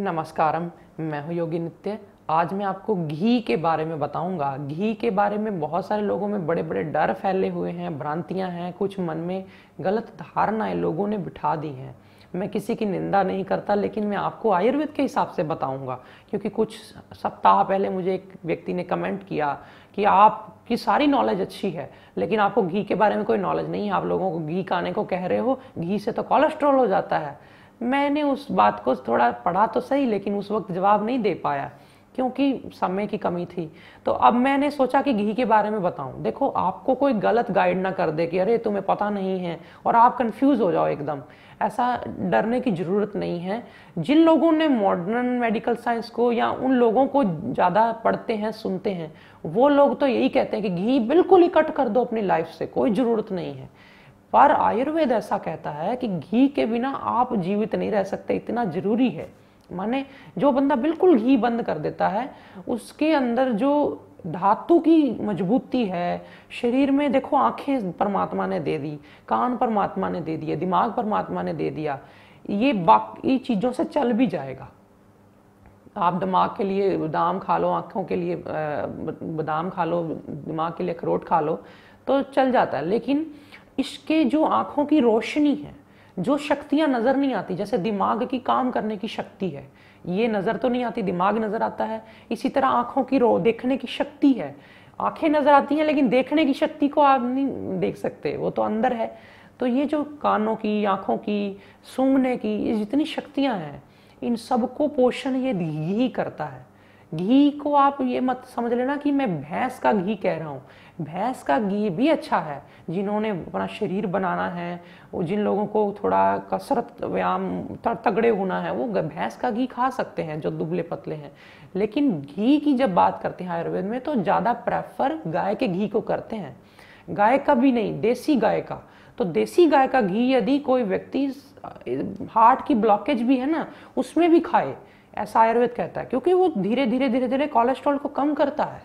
नमस्कारम, मैं हूँ योगी नित्य। आज मैं आपको घी के बारे में बताऊँगा। घी के बारे में बहुत सारे लोगों में बड़े बड़े डर फैले हुए हैं, भ्रांतियाँ हैं, कुछ मन में गलत धारणाएँ लोगों ने बिठा दी हैं। मैं किसी की निंदा नहीं करता, लेकिन मैं आपको आयुर्वेद के हिसाब से बताऊँगा, क्योंकि कुछ सप्ताह पहले मुझे एक व्यक्ति ने कमेंट किया कि आपकी सारी नॉलेज अच्छी है, लेकिन आपको घी के बारे में कोई नॉलेज नहीं है। आप लोगों को घी खाने को कह रहे हो, घी से तो कोलेस्ट्रॉल हो जाता है। मैंने उस बात को थोड़ा पढ़ा तो सही, लेकिन उस वक्त जवाब नहीं दे पाया, क्योंकि समय की कमी थी। तो अब मैंने सोचा कि घी के बारे में बताऊँ। देखो, आपको कोई गलत गाइड ना कर दे कि, अरे, तुम्हें पता नहीं है, और आप कंफ्यूज हो जाओ एकदम। ऐसा डरने की ज़रूरत नहीं है। जिन लोगों ने मॉडर्न मेडिकल साइंस को या उन लोगों को ज़्यादा पढ़ते हैं, सुनते हैं, वो लोग तो यही कहते हैं कि घी बिल्कुल ही कट कर दो अपनी लाइफ से, कोई ज़रूरत नहीं है। पर आयुर्वेद ऐसा कहता है कि घी के बिना आप जीवित नहीं रह सकते, इतना ज़रूरी है। माने जो बंदा बिल्कुल घी बंद कर देता है, उसके अंदर जो धातु की मजबूती है, शरीर में देखो आँखें परमात्मा ने दे दी, कान परमात्मा ने दे दिया, दिमाग परमात्मा ने दे दिया, ये बाकी चीज़ों से चल भी जाएगा। आप दिमाग के लिए बादाम खा लो, आँखों के लिए बादाम खा लो, दिमाग के लिए अखरोट खा लो तो चल जाता है। लेकिन इसके जो आँखों की रोशनी है, जो शक्तियाँ नज़र नहीं आती, जैसे दिमाग की काम करने की शक्ति है, ये नज़र तो नहीं आती, दिमाग नज़र आता है, इसी तरह आँखों की रो, देखने की शक्ति है। आँखें नज़र आती हैं, लेकिन देखने की शक्ति को आप नहीं देख सकते, वो तो अंदर है। तो ये जो कानों की, आँखों की, सूंघने की, ये जितनी शक्तियाँ हैं, इन सबको पोषण ये ही करता है। घी को आप ये मत समझ लेना कि मैं भैंस का घी कह रहा हूँ। भैंस का घी भी अच्छा है, जिन्होंने अपना शरीर बनाना है, वो जिन लोगों को थोड़ा कसरत व्यायाम तगड़े होना है, वो भैंस का घी खा सकते हैं जो दुबले पतले हैं। लेकिन घी की जब बात करते हैं आयुर्वेद में तो ज़्यादा प्रेफर गाय के घी को करते हैं। गाय का भी नहीं, देसी गाय का। तो देसी गाय का घी यदि कोई व्यक्ति हार्ट की ब्लॉकेज भी है ना, उसमें भी खाए। ऐसा आयुर्वेद कहता है, क्योंकि वो धीरे धीरे धीरे धीरे कोलेस्ट्रॉल को कम करता है।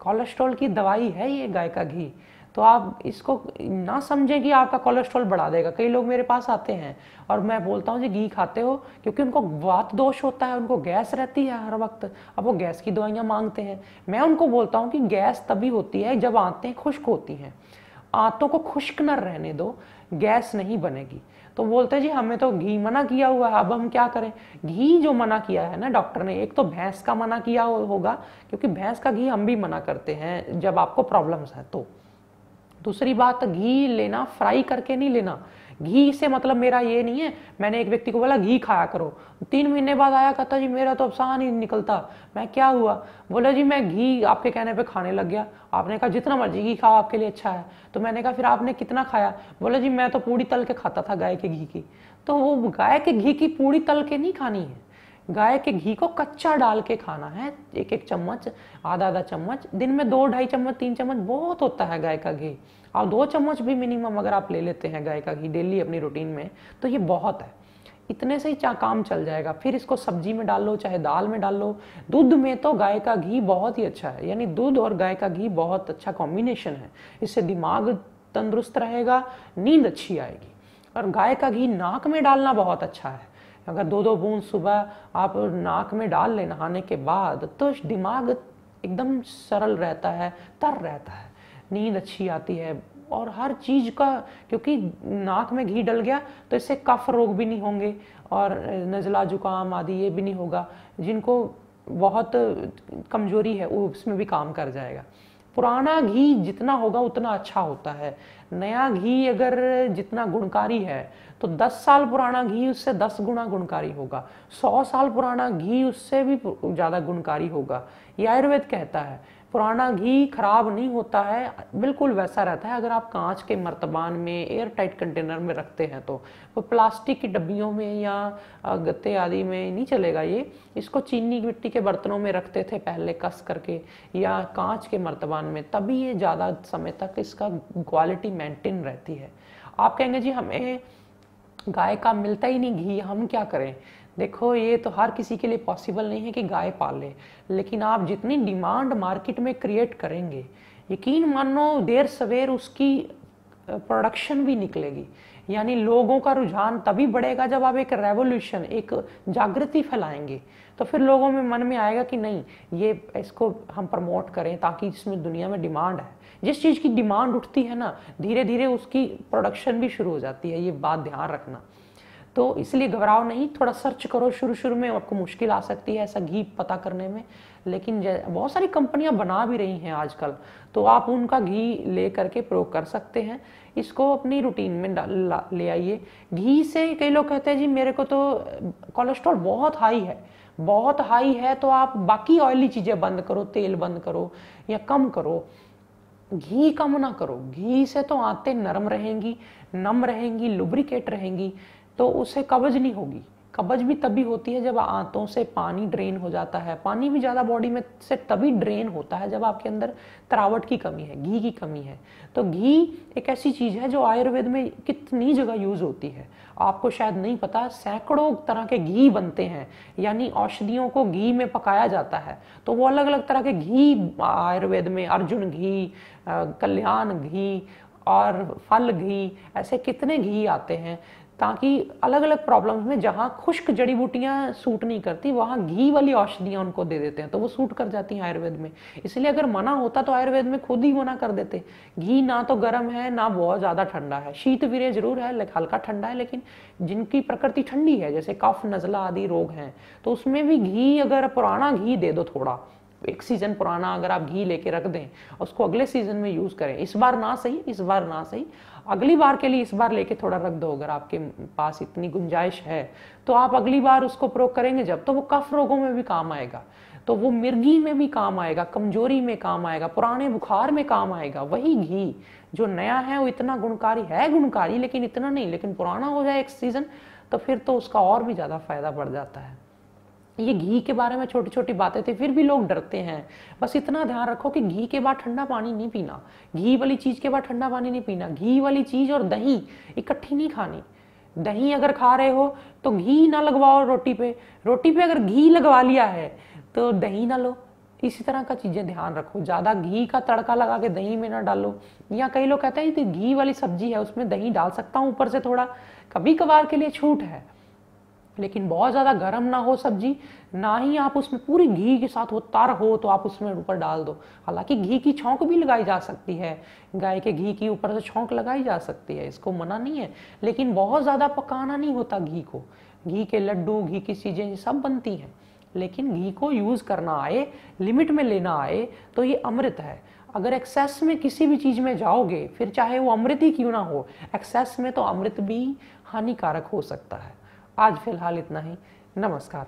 कोलेस्ट्रॉल की दवाई है ये गाय का घी। तो आप इसको ना समझें कि आपका कोलेस्ट्रॉल बढ़ा देगा। कई लोग मेरे पास आते हैं और मैं बोलता हूँ, जी, घी खाते हो? क्योंकि उनको वात दोष होता है, उनको गैस रहती है हर वक्त। अब वो गैस की दवाइयाँ मांगते हैं। मैं उनको बोलता हूँ कि गैस तभी होती है जब आंतें खुश्क होती हैं। आंतों को खुश्क न रहने दो, गैस नहीं बनेगी। तो बोलते जी, हमें तो घी मना किया हुआ है, अब हम क्या करें? घी जो मना किया है ना डॉक्टर ने, एक तो भैंस का मना किया होगा, क्योंकि भैंस का घी हम भी मना करते हैं जब आपको प्रॉब्लम्स है तो। दूसरी बात, घी लेना फ्राई करके नहीं लेना घी से मतलब मेरा ये नहीं है। मैंने एक व्यक्ति को बोला, घी खाया करो। तीन महीने बाद आया, कहता, जी, मेरा तो अब सहा नहीं निकलता। मैं क्या हुआ? बोला, जी, मैं घी आपके कहने पे खाने लग गया। आपने कहा, जितना मर्ज़ी घी खाओ, आपके लिए अच्छा है। तो मैंने कहा, फिर आपने कितना खाया? बोला, जी, मैं तो पूड़ी तल के खाता था गाय के घी की। तो वो गाय के घी की पूड़ी तल के नहीं खानी है। गाय के घी को कच्चा डाल के खाना है, एक एक चम्मच आधा आधा चम्मच, दिन में दो, ढाई चम्मच, तीन चम्मच, बहुत होता है गाय का घी। और दो चम्मच भी मिनिमम अगर आप ले लेते हैं गाय का घी डेली अपनी रूटीन में तो ये बहुत है। इतने से ही काम चल जाएगा। फिर इसको सब्ज़ी में डाल लो, चाहे दाल में डाल लो। दूध में तो गाय का घी बहुत ही अच्छा है। यानी दूध और गाय का घी बहुत अच्छा कॉम्बिनेशन है। इससे दिमाग तंदुरुस्त रहेगा, नींद अच्छी आएगी। और गाय का घी नाक में डालना बहुत अच्छा है। अगर दो दो बूंद सुबह आप नाक में डाल ले नहाने के बाद तो दिमाग एकदम सरल रहता है, तर रहता है। नींद अच्छी आती है और हर चीज़ का, क्योंकि नाक में घी डल गया तो इससे कफ रोग भी नहीं होंगे और नज़ला, जुकाम आदि ये भी नहीं होगा, जिनको बहुत कमज़ोरी है, वो उसमें भी काम कर जाएगा। पुराना घी जितना होगा उतना अच्छा होता है। नया घी अगर जितना गुणकारी है तो 10 साल पुराना घी उससे 10 गुना गुणकारी होगा। 100 साल पुराना घी उससे भी ज़्यादा गुणकारी होगा। ये आयुर्वेद कहता है पुराना घी खराब नहीं होता है, बिल्कुल वैसा रहता है। अगर आप कांच के मर्तबान में एयर टाइट कंटेनर में रखते हैं तो वो प्लास्टिक की डब्बियों में या गत्ते आदि में नहीं चलेगा ये। इसको चीनी मिट्टी के बर्तनों में रखते थे पहले कस करके या कांच के मर्तबान में, तभी ये ज़्यादा समय तक इसका क्वालिटी मेंटेन रहती है। आप कहेंगे, जी, हमें गाय का मिलता ही नहीं, घी हम क्या करें? देखो, ये तो हर किसी के लिए पॉसिबल नहीं है कि गाय पाले, लेकिन आप जितनी डिमांड मार्केट में क्रिएट करेंगे, यकीन मानो, देर सवेर उसकी प्रोडक्शन भी निकलेगी। यानी लोगों का रुझान तभी बढ़ेगा जब आप एक रेवोल्यूशन एक जागृति फैलाएँगे। तो फिर लोगों में मन में आएगा कि नहीं, ये इसको हम प्रमोट करें ताकि इसमें दुनिया में डिमांड है। जिस चीज़ की डिमांड उठती है ना धीरे धीरे उसकी प्रोडक्शन भी शुरू हो जाती है, ये बात ध्यान रखना। तो इसलिए घबराओ नहीं, थोड़ा सर्च करो शुरू शुरू में, आपको मुश्किल आ सकती है ऐसा घी पता करने में। लेकिन बहुत सारी कंपनियाँ बना भी रही हैं आजकल तो आप उनका घी ले करके प्रयोग कर सकते हैं। इसको अपनी रूटीन में ले आइए। घी से कई लोग कहते हैं, जी, मेरे को तो कोलेस्ट्रॉल बहुत हाई है। बहुत हाई है तो आप बाकी ऑयली चीज़ें बंद करो, तेल बंद करो या कम करो। घी कम ना करो। घी से तो आते नरम रहेंगी, नम रहेंगी लुब्रिकेट रहेंगी। तो उसे कब्ज नहीं होगी। कब्ज भी तभी होती है जब आंतों से पानी ड्रेन हो जाता है। पानी भी ज़्यादा बॉडी में से तभी ड्रेन होता है जब आपके अंदर तरावट की कमी है, घी की कमी है। तो घी एक ऐसी चीज़ है जो आयुर्वेद में कितनी जगह यूज़ होती है। आपको शायद नहीं पता, सैकड़ों तरह के घी बनते हैं, यानी औषधियों को घी में पकाया जाता है। तो वो अलग अलग तरह के घी, आयुर्वेद में अर्जुन घी कल्याण घी और फल घी, ऐसे कितने घी आते हैं ताकि अलग अलग प्रॉब्लम्स में जहाँ खुश्क जड़ी बूटियाँ सूट नहीं करती, वहाँ घी वाली औषधियाँ उनको दे देते हैं तो वो सूट कर जाती हैं आयुर्वेद में। इसलिए अगर मना होता तो आयुर्वेद में खुद ही मना कर देते। घी ना तो गर्म है, ना बहुत ज़्यादा ठंडा है। शीत वीर्य ज़रूर है हल्का ठंडा है, लेकिन जिनकी प्रकृति ठंडी है, जैसे कफ, नजला आदि रोग हैं तो उसमें भी घी, अगर पुराना घी दे दो थोड़ा एक सीज़न पुराना अगर आप घी लेके रख दें, उसको अगले सीज़न में यूज़ करें। इस बार ना सही, इस बार ना सही। अगली बार के लिए इस बार लेके थोड़ा रख दो अगर आपके पास इतनी गुंजाइश है। तो आप अगली बार उसको प्रयोग करेंगे जब तो वो कफ रोगों में भी काम आएगा। तो वो मिर्गी में भी काम आएगा, कमज़ोरी में काम आएगा, पुराने बुखार में काम आएगा। वही घी जो नया है, वो इतना गुणकारी है, गुणकारी, लेकिन इतना नहीं, लेकिन पुराना हो जाए एक सीज़न तो फिर तो उसका और भी ज़्यादा फ़ायदा बढ़ जाता है। ये घी के बारे में छोटी छोटी बातें थी, फिर भी लोग डरते हैं। बस इतना ध्यान रखो कि घी के बाद ठंडा पानी नहीं पीना। घी वाली चीज़ के बाद ठंडा पानी नहीं पीना। घी वाली चीज़ और दही इकट्ठी नहीं खानी। दही अगर खा रहे हो तो घी ना लगवाओ रोटी पे। रोटी पे अगर घी लगवा लिया है तो दही ना लो। इसी तरह का चीज़ें ध्यान रखो। ज़्यादा घी का तड़का लगा के दही में ना डालो। या कई लोग कहते हैं घी वाली सब्ज़ी है, उसमें दही डाल सकता हूँ ऊपर से थोड़ा। कभी कभार के लिए छूट है। लेकिन बहुत ज़्यादा गर्म ना हो सब्ज़ी, ना ही आप उसमें पूरी घी के साथ हो तर हो तो आप उसमें ऊपर डाल दो। हालाँकि घी की छौंक भी लगाई जा सकती है। गाय के घी की ऊपर से छौंक लगाई जा सकती है, इसको मना नहीं है। लेकिन बहुत ज़्यादा पकाना नहीं होता घी को। घी के लड्डू, घी की चीज़ें सब बनती हैं। लेकिन घी को यूज़ करना आए, लिमिट में लेना आए तो ये अमृत है। अगर एक्सेस में किसी भी चीज़ में जाओगे, फिर चाहे वो अमृत ही क्यों ना हो, एक्सेस में तो अमृत भी हानिकारक हो सकता है। आज फ़िलहाल इतना ही। नमस्कार